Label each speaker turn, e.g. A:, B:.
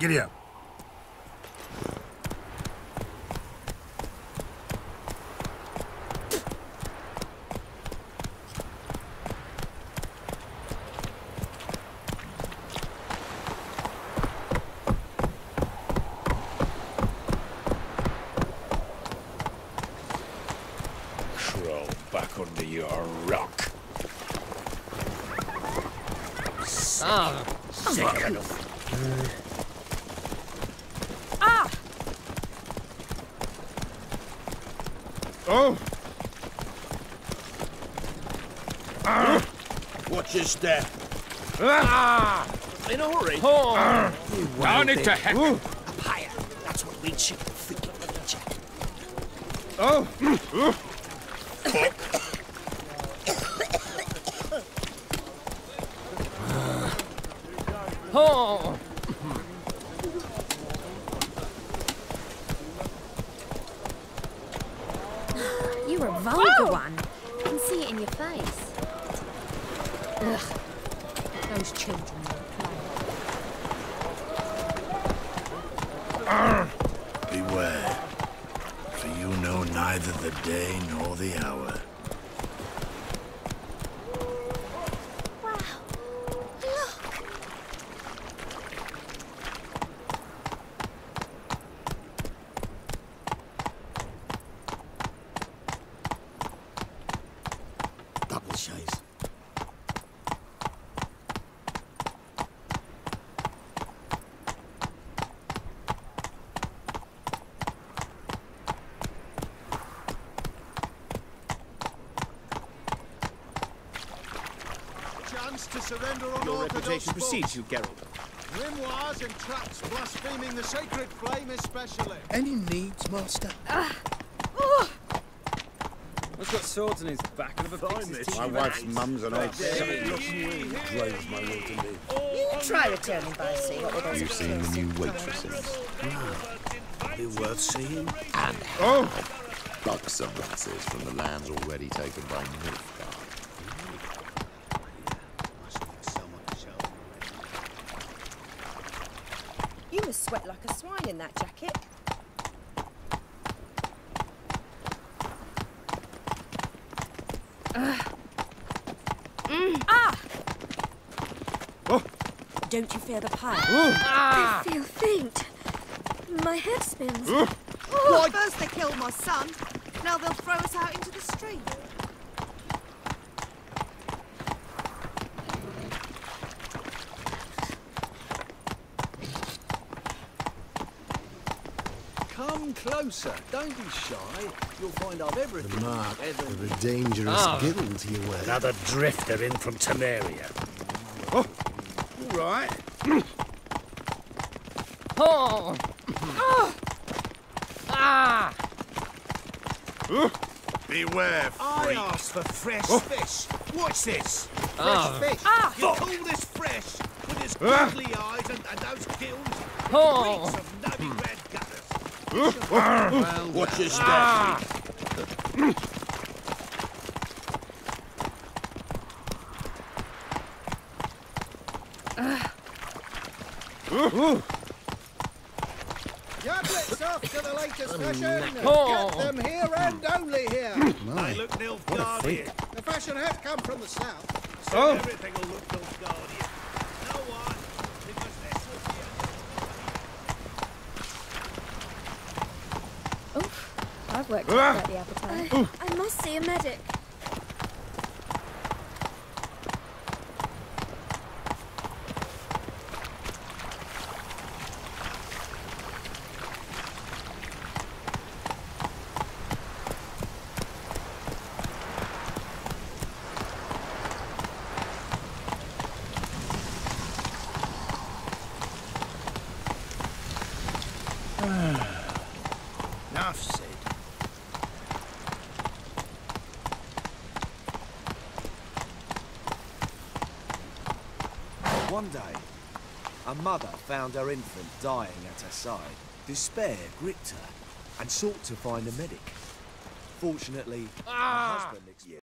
A: Giddy up.
B: Crawl back under your rock.
C: Ah,
B: Sick enough.
A: Oh! Arr.
B: Watch your step.
A: Ah!
B: In a hurry.
C: oh,
B: Down it to heck.
A: Ooh.
B: Up higher. That's what leads you to thinking of Jack.
A: Oh!
C: oh.
D: You're a vulgar one. I can see it in your face. Ugh. Those children don't play.
A: Beware, for you know neither the day nor the hour.
B: Double.
E: Chance to surrender on
F: Your reputation
E: books.
F: precedes you, Geralt.
E: Grimoires and traps blaspheming the sacred flame especially.
A: Any needs, master? Ah. Oh.
F: What's got swords in his back and have a pixie's teeth?
G: My wife's mum's an old saint. Drives my will to live.
H: You try returning by sea. What with those
I: You've seen the new waitresses.
A: Be worth seeing.
I: And
A: Oh!
I: buxom lasses from the lands already taken by Nilfgaard.
H: You must sweat like a swine in that jacket.
D: Don't you fear the pile?
C: Ah.
D: I feel faint. My head spins.
H: Oh, first they killed my son. Now they'll throw us out into the street.
E: Come closer. Don't be shy. You'll find I've everything.
A: Mark
E: Ever-
A: of a dangerous
C: Ah.
A: guild you wear.
B: Another drifter in from Temeria.
A: All right.
C: Oh. Ah.
A: Beware,
E: I asked for fresh fish. What's this? Fresh
C: Ah.
E: fish.
H: Ah.
E: You call this fresh with his
A: Ah.
E: eyes and, and those gills?
C: Oh.
E: Reeks of Novigrad red gutters. well,
B: Watch your step.
C: Ah.
E: Yablets off to the latest fashion.
C: Oh.
E: Get them here and only here.
A: My.
E: They look Nilfgaardian. The fashion has come from the south. So
A: Oh.
E: everything will look Nilfgaardian. No one, because they're so
D: Oof. I've worked
A: Ah.
D: out the appetite. I, I must see a medic.
A: Enough said.
J: One day, a mother found her infant dying at her side. Despair gripped her and sought to find a medic. Fortunately, her ah! husband...